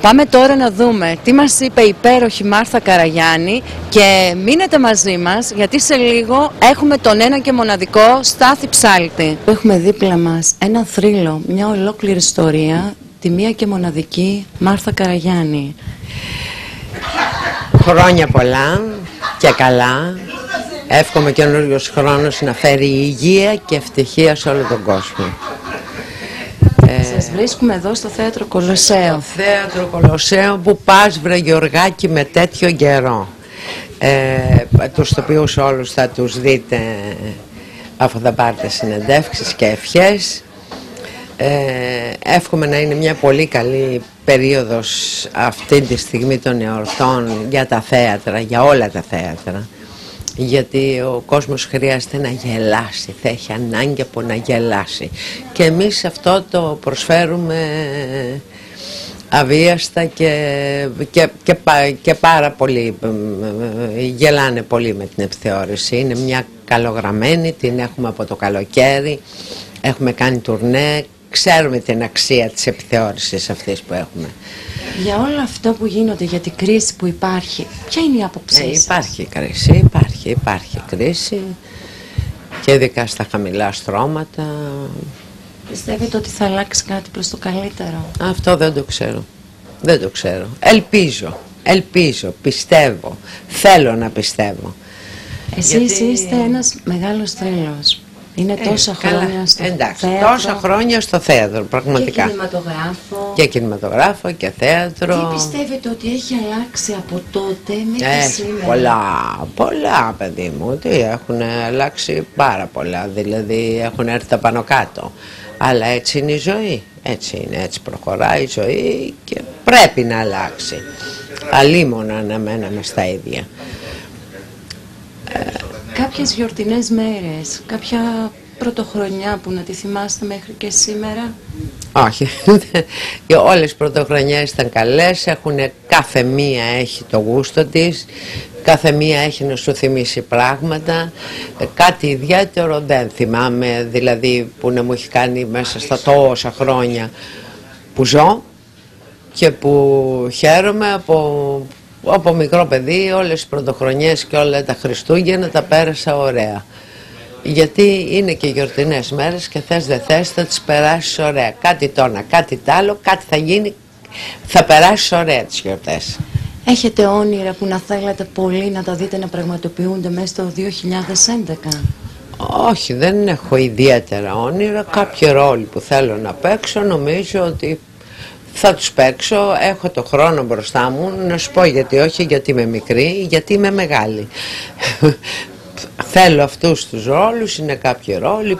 Πάμε τώρα να δούμε τι μας είπε η υπέροχη Μάρθα Καραγιάννη και μείνετε μαζί μας γιατί σε λίγο έχουμε τον ένα και μοναδικό Στάθη Ψάλτη. Έχουμε δίπλα μας ένα θρύλο, μια ολόκληρη ιστορία, τη μία και μοναδική Μάρθα Καραγιάννη. Χρόνια πολλά και καλά. Εύχομαι καινούριος χρόνος να φέρει υγεία και ευτυχία σε όλο τον κόσμο. Ε, Σας βρίσκουμε εδώ στο Θέατρο Κολοσσέο. Στο Θέατρο Κολοσσέο που πας βρε Γιωργάκη με τέτοιο καιρό. Ε, τους οποίους όλους θα τους δείτε αφού θα πάρετε συνεντεύξεις και ευχές. Ε, εύχομαι να είναι μια πολύ καλή περίοδος αυτή τη στιγμή των εορτών για τα θέατρα, για όλα τα θέατρα γιατί ο κόσμος χρειάζεται να γελάσει, θα έχει ανάγκη από να γελάσει. Και εμείς αυτό το προσφέρουμε αβίαστα και, και, και, και πάρα πολύ γελάνε πολύ με την επιθεώρηση. Είναι μια καλογραμμένη, την έχουμε από το καλοκαίρι έχουμε κάνει τουρνέ ξέρουμε την αξία της επιθεώρησης αυτής που έχουμε. Για όλα αυτά που γίνονται, για την κρίση που υπάρχει, ποια είναι η άποψή ε, Υπάρχει κρίση, υπάρχει, υπάρχει κρίση και ειδικά στα χαμηλά στρώματα. Πιστεύετε ότι θα αλλάξει κάτι προς το καλύτερο; Αυτό δεν το ξέρω. Δεν το ξέρω. Ελπίζω, ελπίζω, πιστεύω, θέλω να πιστεύω. Εσείς είστε ένας μεγάλος θρύλος. Είναι ε, τόσα χρόνια στο εντάξει, θέατρο. Τόσα χρόνια στο θέατρο, πραγματικά. Και κινηματογράφο. Και κινηματογράφο και θέατρο. Τι πιστεύετε ότι έχει αλλάξει από τότε μέχρι ε, σήμερα; Πολλά, πολλά παιδί μου. Τι έχουν αλλάξει πάρα πολλά. Δηλαδή έχουν έρθει τα πάνω κάτω. Αλλά έτσι είναι η ζωή. Έτσι είναι, έτσι προχωράει η ζωή και πρέπει να αλλάξει. Αλίμονα να μέναμε στα ίδια κάποιες γιορτινές μέρες, κάποια πρωτοχρονιά που να τη θυμάστε μέχρι και σήμερα; Όχι, όλες οι πρωτοχρονιές ήταν καλές, έχουν, κάθε μία έχει το γούστο της, κάθε μία έχει να σου θυμίσει πράγματα, ε, κάτι ιδιαίτερο δεν θυμάμαι, δηλαδή που να μου έχει κάνει μέσα στα τόσα χρόνια που ζω και που χαίρομαι από από μικρό παιδί όλες τις πρωτοχρονιές και όλα τα Χριστούγεννα τα πέρασα ωραία. Γιατί είναι και γιορτινές μέρες και θες δεν θες θα τις περάσεις ωραία. Κάτι τόνα, κάτι τ' άλλο, κάτι θα γίνει, θα περάσεις ωραία τις γιορτές. Έχετε όνειρα που να θέλατε πολύ να τα δείτε να πραγματοποιούνται μέσα στο 2011. Όχι, δεν έχω ιδιαίτερα όνειρα. Κάποιοι ρόλοι που θέλω να παίξω νομίζω ότι θα τους παίξω, έχω το χρόνο μπροστά μου, να σου πω γιατί όχι, γιατί είμαι μικρή, γιατί είμαι μεγάλη. Θέλω αυτούς τους ρόλους, είναι κάποιοι ρόλοι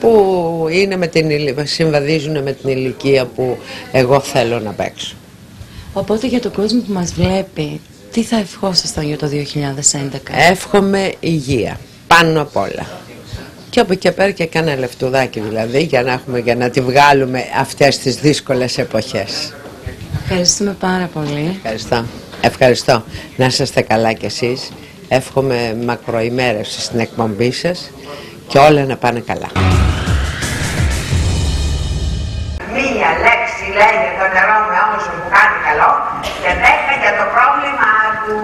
που είναι με την, συμβαδίζουν με την ηλικία που εγώ θέλω να παίξω. Οπότε για τον κόσμο που μας βλέπει, τι θα ευχόσασταν για το 2011? Εύχομαι υγεία, πάνω απ' όλα και από εκεί πέρα και κάνα λεφτουδάκι δηλαδή για να, έχουμε, για να τη βγάλουμε αυτές τις δύσκολες εποχές. Ευχαριστούμε πάρα πολύ. Ευχαριστώ. Ευχαριστώ. Να είστε καλά κι εσείς. Εύχομαι μακροημέρευση στην εκπομπή σας και όλα να πάνε καλά. Μία λέξη λέει το νερό με όμως που κάνει καλό και δέκα για το πρόβλημα του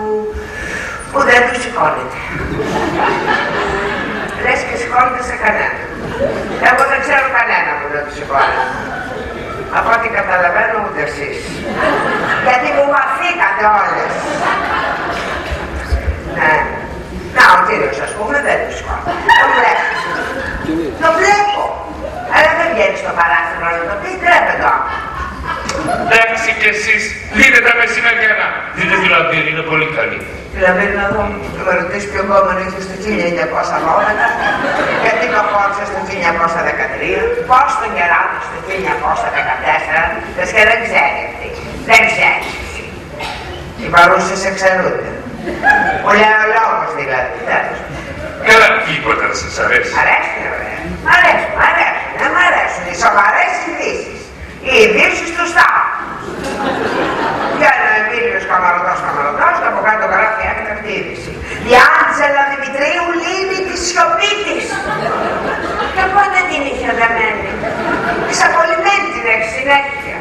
που δεν του σηκώνεται λες και σηκώνεται σε κανένα. Εγώ δεν ξέρω κανένα που δεν τους σηκώνεται. Από ό,τι καταλαβαίνω ούτε εσείς. Γιατί μου μαθήκατε όλες. Ναι. Να, ο κύριος ας πούμε δεν τους σηκώνεται. Το βλέπω. Το βλέπω. Αλλά δεν βγαίνει στο παράθυρο να το πει, τρέπεται Εντάξει κι εσείς, δείτε τα μεσημεριανά. Δείτε τη λαμπύρη, είναι πολύ καλή. Τη λαμπύρη να δω, να με ρωτήσει ποιο κόμμα ήρθε στο 1912, γιατί το χώρισε στο 1913, πώς τον γεράτο στο 1914, λες και δεν ξέρει αυτή. Δεν ξέρει. Οι παρούσες εξαιρούνται. Ο λόγος δηλαδή, τέλος. Καλά, τίποτα δεν σας αρέσει. Αρέσει, ωραία. Μ' αρέσουν, μ' αρέσουν, δεν μ' αρέσουν οι σοβαρές ειδήσεις. Οι ειδήσεις του Σταύρου. Για ένα Εμίλιος Καμαρωτός Καμαρωτός, από κάτω γράφει έκτακτη είδηση. Η Άντζελα Δημητρίου λύνει τη σιωπή της. Και πότε την είχε δεμένη. Ξαπολυμένη την έχει συνέχεια.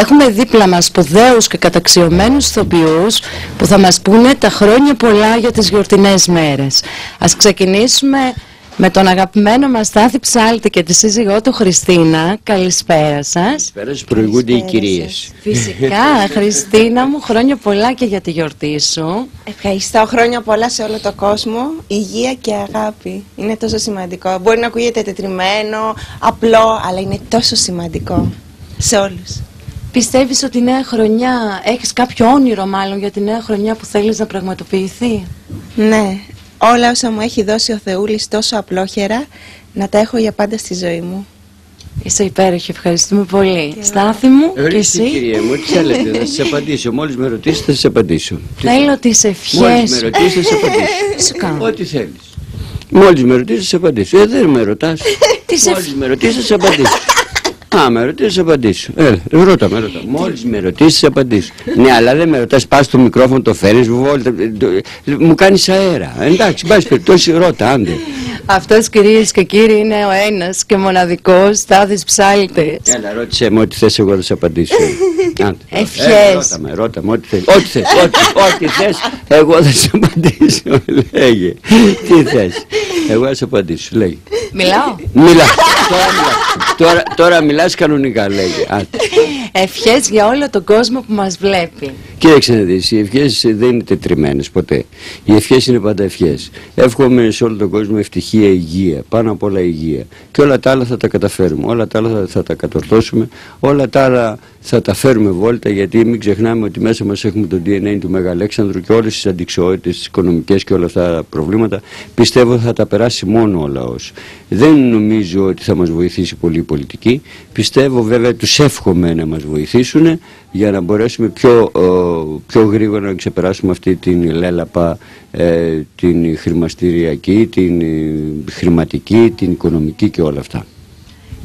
Έχουμε δίπλα μας σπουδαίους και καταξιωμένους ηθοποιούς που θα μας πούνε τα χρόνια πολλά για τις γιορτινές μέρες. Ας ξεκινήσουμε με τον αγαπημένο μας Στάθη Ψάλτη και τη σύζυγό του Χριστίνα. Καλησπέρα σας. Καλησπέρα σας, προηγούνται οι κυρίες. Φυσικά, Χριστίνα μου, χρόνια πολλά και για τη γιορτή σου. Ευχαριστώ χρόνια πολλά σε όλο τον κόσμο. Υγεία και αγάπη. Είναι τόσο σημαντικό. Μπορεί να ακούγεται τετριμένο, απλό, αλλά είναι τόσο σημαντικό σε όλους. Πιστεύεις ότι η νέα χρονιά, έχεις κάποιο όνειρο μάλλον για τη νέα χρονιά που θέλεις να πραγματοποιηθεί; Ναι, όλα όσα μου έχει δώσει ο Θεούλης τόσο απλόχερα, να τα έχω για πάντα στη ζωή μου. Είσαι υπέροχη, ευχαριστούμε πολύ. Στάθη μου και Ορίστε εσύ; κυρία μου, τι θέλετε, θα σας απαντήσω. Μόλις με ρωτήσετε θα σας απαντήσω. Τι Θέλω τις θέλετε. Μόλις ευχές με σου. ρωτήσετε θα σας απαντήσω. Σου κάνω. Ό,τι θέλεις. Μόλις με ρωτήσεις θα σας απαντήσω. Ε, δεν με ρωτάς. Τις Μόλις με ρωτήσεις θα σας απαντήσω. Α, με ρωτήσεις θα σας απαντήσω. Ε, ρώτα με, ρώτα. Μόλις με ρωτήσεις θα σας απαντήσω. Ναι, αλλά δεν με ρωτάς, πας στο μικρόφωνο, το φέρνεις, βόλτα, ε, το- ε, μου κάνεις αέρα. Εντάξει, πας περιπτώσει, ρώτα, άντε. Αυτός κυρίες και κύριοι είναι ο ένας και μοναδικός Στάθης Ψάλτης. Έλα, ρώτησέ με ό,τι θες, εγώ θα σε απαντήσω. Άντε. Ευχές. Ε, ρώτα με, ρώτα με, ό,τι θες. Ό,τι θες, ό,τι, ό,τι θες, εγώ θα σε απαντήσω. Λέγε. Τι θες. Εγώ θα σε απαντήσω, λέγε. Μιλάω; Μιλά. τώρα, μιλάς. τώρα, τώρα μιλάς κανονικά, λέγε. Άντε. Ευχές για όλο τον κόσμο που μας βλέπει. Κοίταξε να δεις, οι ευχές δεν είναι τετριμένες ποτέ. Οι ευχές είναι πάντα ευχές. Εύχομαι σε όλο τον κόσμο ευτυχία, υγεία, πάνω απ' όλα υγεία. Και όλα τα άλλα θα τα καταφέρουμε, όλα τα άλλα θα, θα τα κατορθώσουμε, όλα τα άλλα θα τα φέρουμε βόλτα γιατί μην ξεχνάμε ότι μέσα μας έχουμε το DNA του Μέγα Αλέξανδρου και όλες τις αντικσοότητες, τις οικονομικές και όλα αυτά τα προβλήματα πιστεύω θα τα περάσει μόνο ο λαός. Δεν νομίζω ότι θα μας βοηθήσει πολύ η πολιτική. Πιστεύω βέβαια τους εύχομαι να μας βοηθήσουν για να μπορέσουμε πιο, ε, πιο γρήγορα να ξεπεράσουμε αυτή την λέλαπα, ε, την χρηματιστηριακή, την ε, χρηματική, την οικονομική και όλα αυτά.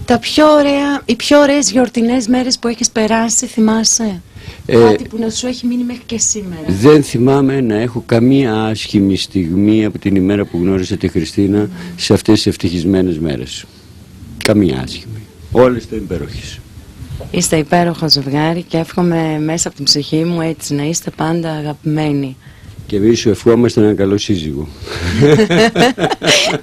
Τα πιο ωραία, οι πιο ωραίες γιορτινές μέρες που έχεις περάσει, θυμάσαι; Ε, Κάτι που να σου έχει μείνει μέχρι και σήμερα. Δεν θυμάμαι να έχω καμία άσχημη στιγμή από την ημέρα που γνώρισα τη Χριστίνα σε αυτές τις ευτυχισμένες μέρες. Καμία άσχημη. Όλες ήταν υπέροχες. Είστε υπέροχο ζευγάρι και εύχομαι μέσα από την ψυχή μου έτσι να είστε πάντα αγαπημένοι. Και εμείς σου ευχόμαστε έναν καλό σύζυγο.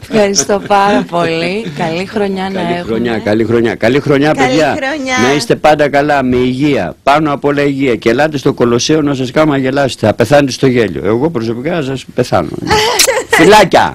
Ευχαριστώ πάρα πολύ. Καλή χρονιά να Καλή έχουμε. χρονιά, καλή χρονιά. Καλή χρονιά, Καλή παιδιά. χρονιά. Να είστε πάντα καλά, με υγεία. Πάνω απ' όλα υγεία. Και ελάτε στο Κολοσσέο να σας κάνω να γελάσετε. Θα πεθάνετε στο γέλιο. Εγώ προσωπικά θα σας πεθάνω. Φιλάκια!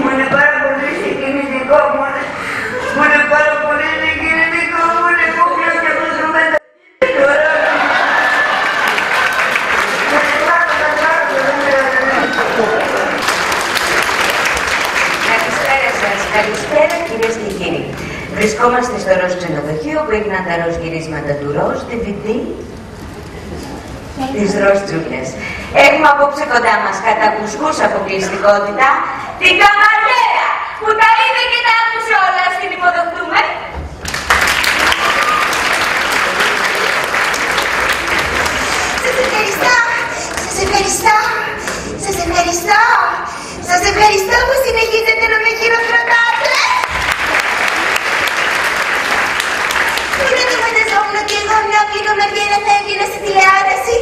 Μου είναι πάρα πολύ συγκινητικό, μου είναι- μου είναι πάρα πολύ συγκινητικό, μου είναι που πια και το ζούμε τώρα. Καλησπέρα σα. Καλησπέρα κυρίε και κύριοι. Βρισκόμαστε στο ροζ ξενοδοχείο που έγιναν τα ροζ γυρίσματα του ροζ, DVD της ροζ Τζούλια. Έχουμε απόψε κοντά μας κατά κουσκούς αποκλειστικότητα την καμαριέρα που τα είδε και τα άκουσε όλα. Ας την υποδοχτούμε. Σας ευχαριστώ, σας ευχαριστώ, σας ευχαριστώ, σας ευχαριστώ που συνεχίζετε να με χειροκροτάτε. ένα γλυκό με πήρε, έγινε στην τηλεόραση.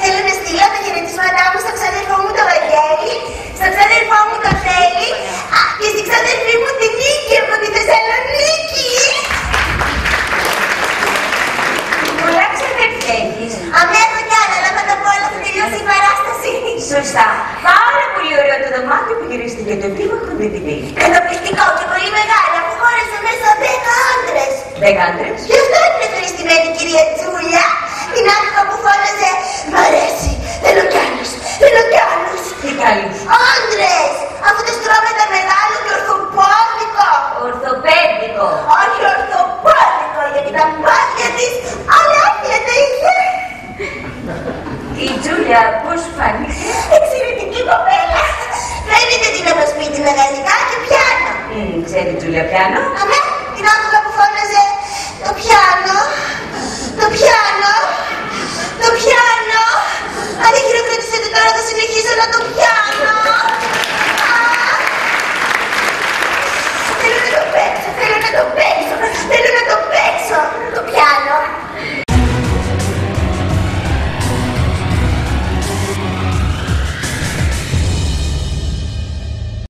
Θέλω να στείλω τα χαιρετίσματά μου στον ξαδερφό μου το Βαγγέλη, στον ξαδερφό μου το Θέλη και στην ξαδερφή μου την Νίκη από τη Θεσσαλονίκη. Πολλά ξαδερφή έχεις. Αμέσως κι άλλα, από όλα τελειώσει η παράσταση. Σωστά. Πάρα πολύ ωραίο το δωμάτιο που γυρίστηκε το επίμαχο DVD. Καταπληκτικό και πολύ μεγάλο. Χώρεσε μέσα 10 άντρες. 10 άντρες. Γι' αυτό είναι ευχαριστημένη η κυρία Τζούλια. Την άκουγα που φώναζε Μ' αρέσει, θέλω κι άλλους, θέλω κι άλλους. Τι καλούς. Άντρες, αφού τους τρώμε τα μεγάλο και ορθοπόδικο. Ορθοπέδικο. Όχι ορθοπόδικο, γιατί τα μάτια της αλήθεια τα είχε. Η Τζούλια πώς σου φάνηκε; Εξαιρετική κοπέλα. Φαίνεται ότι είναι από σπίτι με γαλλικά και πιάνο. Μμ, ξέρει η Τζούλια πιάνο. Αμέ, piano?